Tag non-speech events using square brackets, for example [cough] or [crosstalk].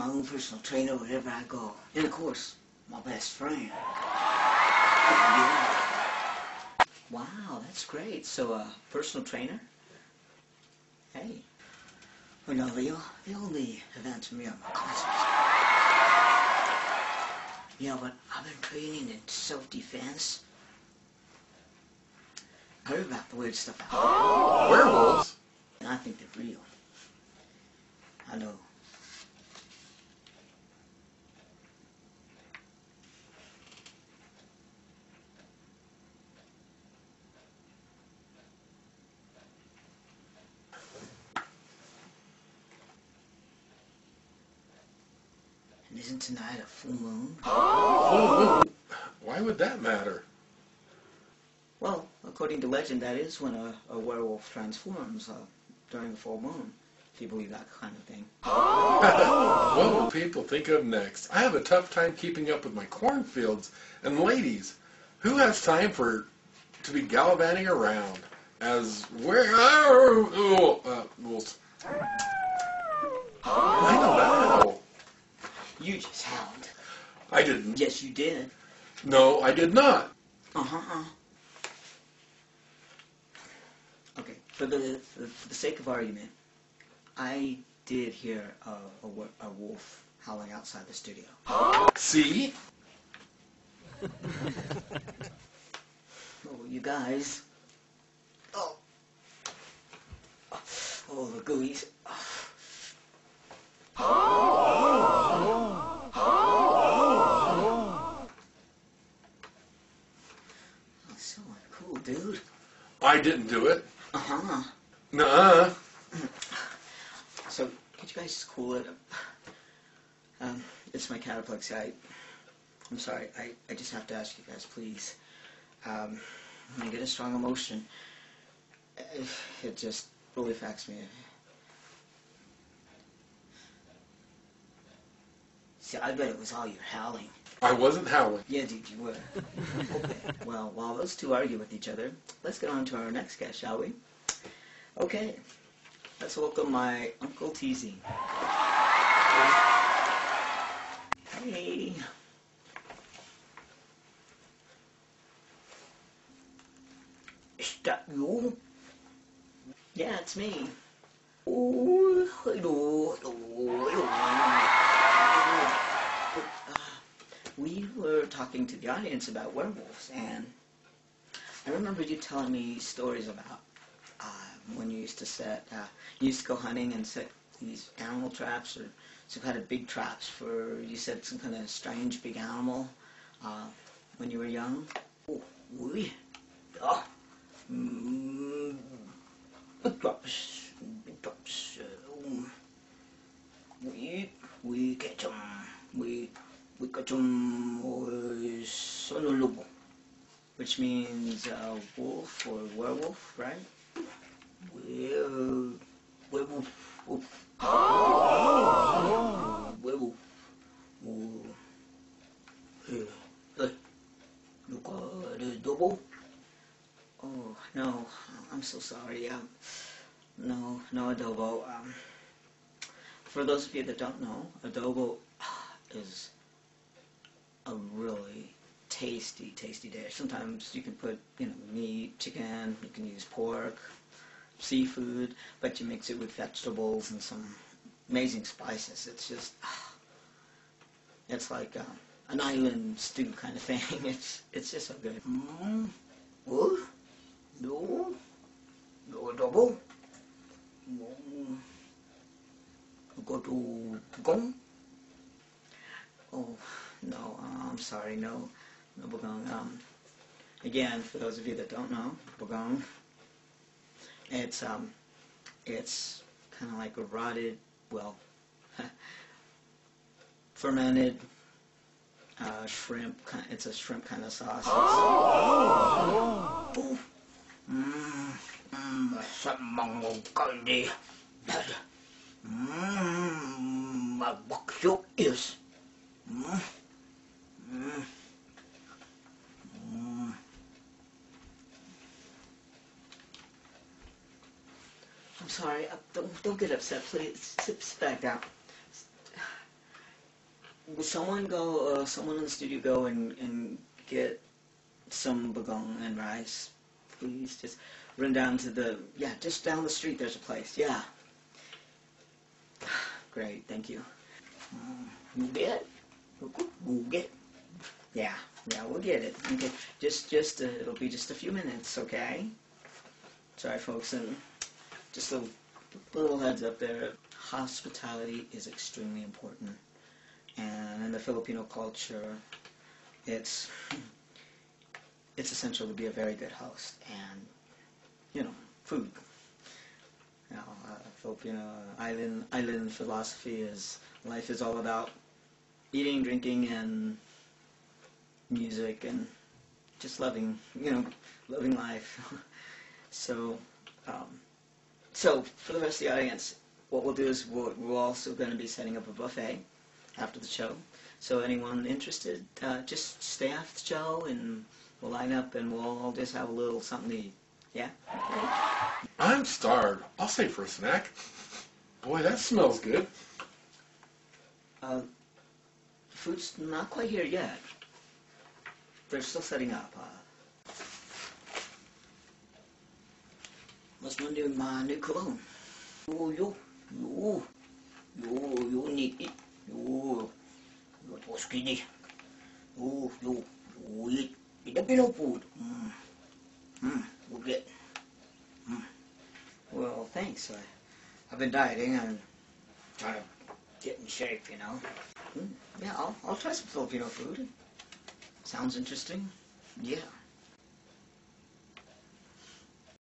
My own personal trainer wherever I go. And of course, my best friend. Yeah. Wow, that's great. So, uh, personal trainer? Hey. Well, no, the, the only events me are my concerts. Yeah, but I've been training in self-defense. Heard about the weird stuff out there. Werewolves? And I think they're real. I know. Isn't tonight a full moon? Full moon? Why would that matter? Well, according to legend, that is when a, a werewolf transforms uh, during the full moon. If you believe that kind of thing. [laughs] what will people think of next? I have a tough time keeping up with my cornfields and ladies. Who has time for to be gallivanting around as where? Oh, uh, wolves. I know that. You just howled. I didn't. Yes, you did. No, I did not. Uh-huh. Okay, for the, for, the sake of argument, I did hear a, a, a wolf howling outside the studio. See? [laughs] Oh, you guys. Oh. Oh, the gooey's. Oh, so uncool, dude. I didn't do it. Uh-huh. Nuh-uh. So, could you guys just cool it? Um, it's my cataplexy. I, I'm sorry. I, I just have to ask you guys, please. Um, when I get a strong emotion, [sighs] it just really affects me. See, I bet it was all your howling. I wasn't howling. Yeah, dude, you were. okay. [laughs] Well, while those two argue with each other, let's get on to our next guest, shall we? Okay. Let's welcome my Uncle TZ. Hey. Is that you? Yeah, it's me. Oh, hello, hello, hello. We were talking to the audience about werewolves, and I remember you telling me stories about uh, when you used to set, uh, you used to go hunting and set these animal traps or some kind of big traps for, you said some kind of strange big animal uh, when you were young. Oh, we, yeah. Mm, big traps, big traps. Uh, we, we catch 'em. We, we catch 'em with sonolubo, which means uh, wolf or werewolf, right? Werewolf, wolf. Werewolf. Oh. A double? Oh, no, I'm so sorry. Um, no, no adobo. Um, for those of you that don't know, adobo is a really tasty, tasty dish. Sometimes you can put, you know, meat, chicken, you can use pork, seafood, but you mix it with vegetables and some amazing spices. It's just, [sighs] it's like uh, an island stew kind of thing. [laughs] It's it's just so good. Mm. No, no double. Mm. Go to Pugong. Oh, no, uh, I'm sorry, no, no Pugong. Um, again, for those of you that don't know, Pugong, it's um, it's kind of like a rotted, well, [laughs] fermented uh, shrimp. It's a shrimp kind of sauce. Oh. Mm, mm, masarap mga kaldi. Mm, magbakso is. Mm, mm, mm. I'm sorry. Uh, don't, don't get upset, please. Sit, back down. will someone go, uh, someone in the studio go and, and get some bagoong and rice, please? Just run down to the, yeah, just down the street there's a place, yeah. [sighs] Great, thank you. Um, get get Yeah, yeah, we'll get it. Okay, just, just, uh, it'll be just a few minutes, okay? Sorry, folks, and just a little heads up there. Hospitality is extremely important, and in the Filipino culture, it's it's essential to be a very good host, and you know, food. Know, uh, Filipino island island philosophy is life is all about eating, drinking, and music, and just loving, you know, loving life. [laughs] so, um, so for the rest of the audience, what we'll do is we'll, we're also going to be setting up a buffet after the show. So anyone interested, uh, just stay after the show, and we'll line up, and we'll all just have a little something to eat. Yeah. I'm starved. I'll stay for a snack. Boy, that smells good. Uh, food's not quite here yet. They're still setting up. Uh, mas man yung mga cologne. Yo, yo, yo, yo, yo, Mickie. Yo, yo, Toskini. Yo, yo, yo, eat. Eat the pillow food. Mm. Mm, we'll get. Mm. Well, thanks. I, I've been dieting and trying to get in shape, you know. Mm, yeah, I'll, I'll try some Filipino food. Sounds interesting. Yeah.